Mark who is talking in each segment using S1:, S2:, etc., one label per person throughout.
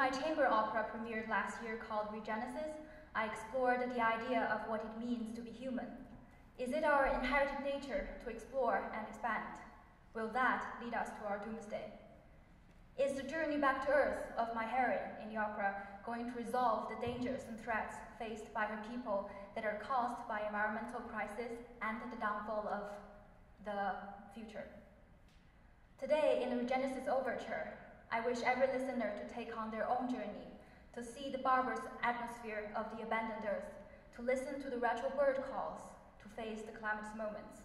S1: my chamber opera premiered last year called Regenesis, I explored the idea of what it means to be human. Is it our inherited nature to explore and expand? Will that lead us to our doomsday? Is the journey back to Earth of my heroine in the opera going to resolve the dangers and threats faced by her people that are caused by environmental crisis and the downfall of the future? Today, in the Regenesis Overture, I wish every listener to take on their own journey, to see the barbarous atmosphere of the abandoned Earth, to listen to the retro bird calls, to face the calamitous moments.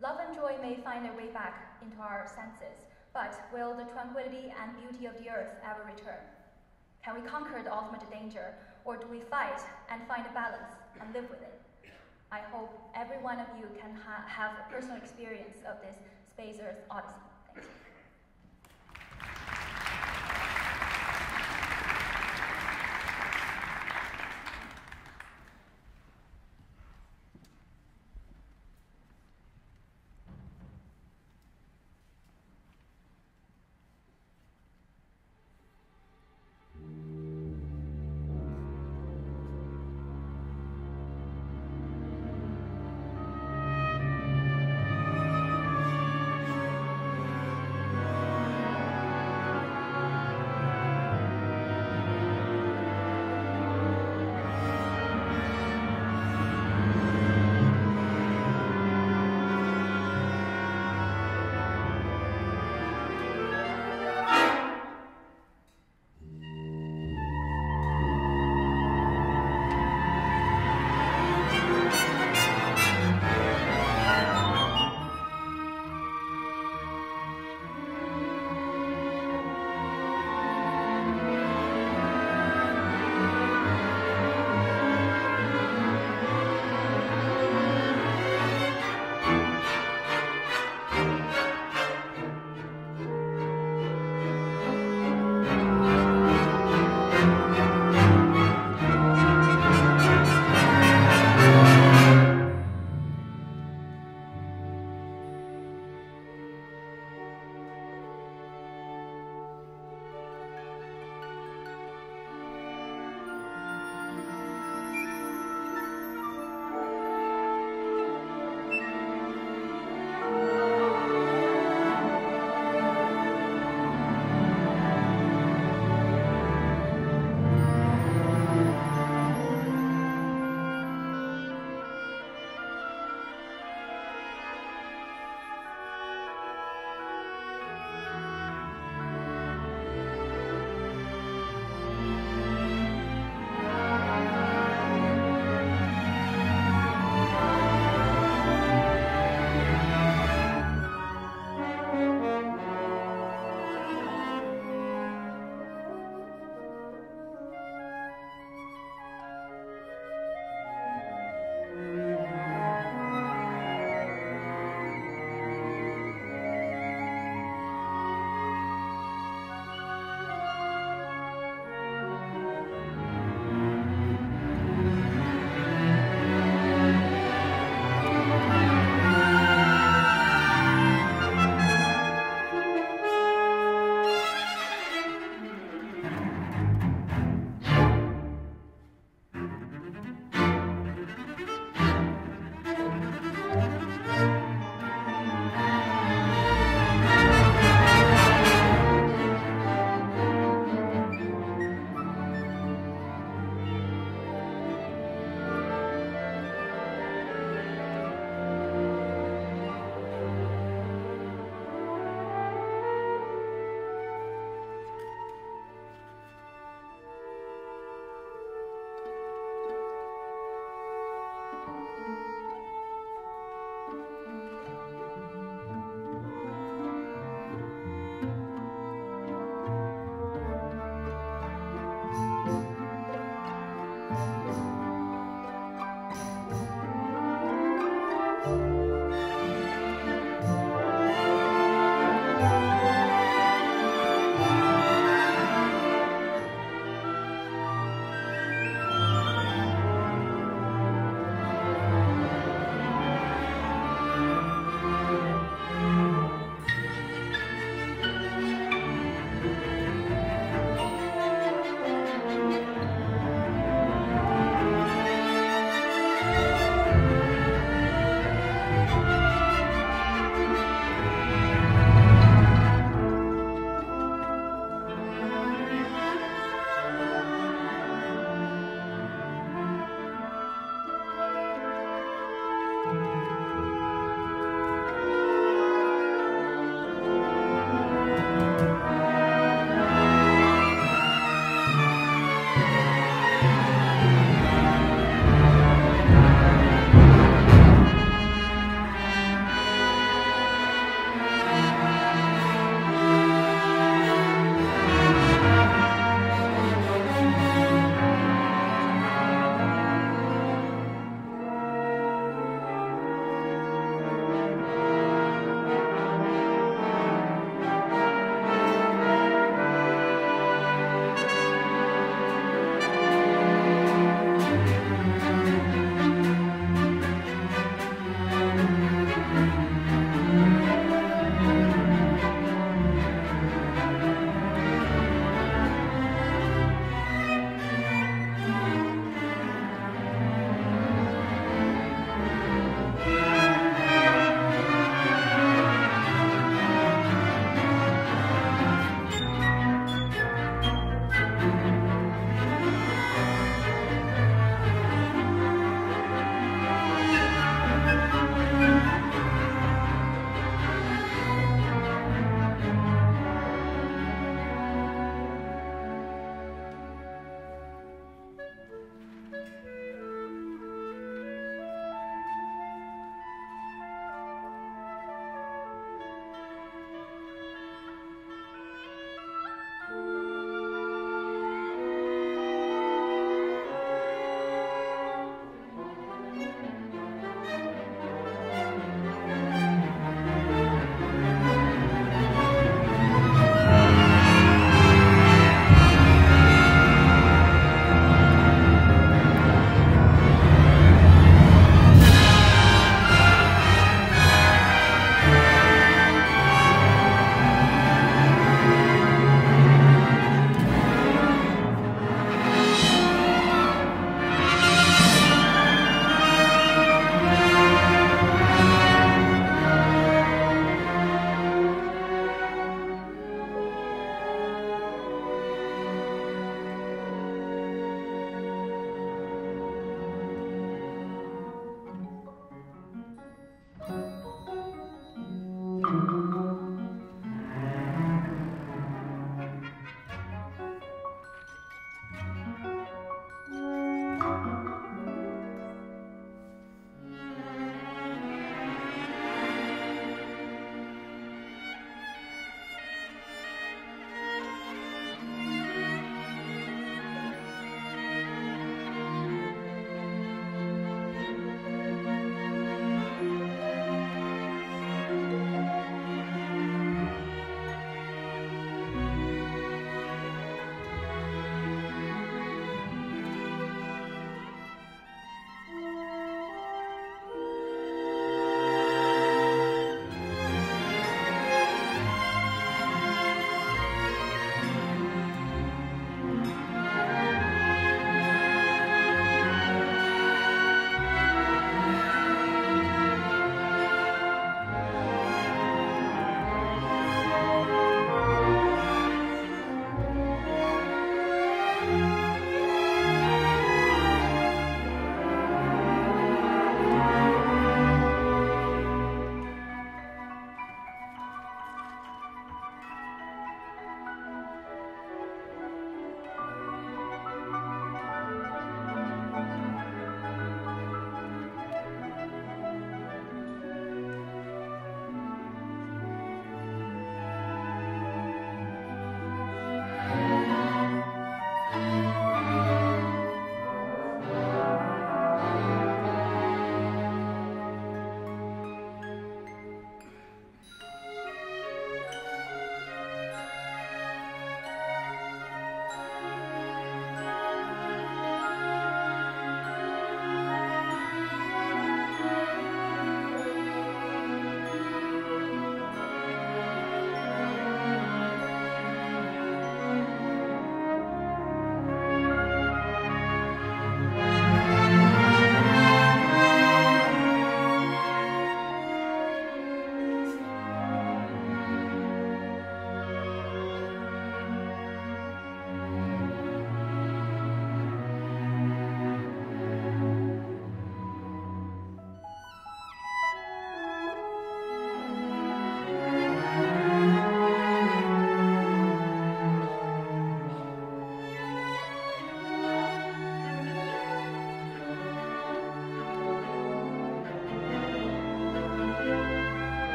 S1: Love and joy may find their way back into our senses, but will the tranquility and beauty of the earth ever return? Can we conquer the ultimate danger, or do we fight and find a balance and live with it? I hope every one of you can ha have a personal experience of this space earth odyssey. Thank you.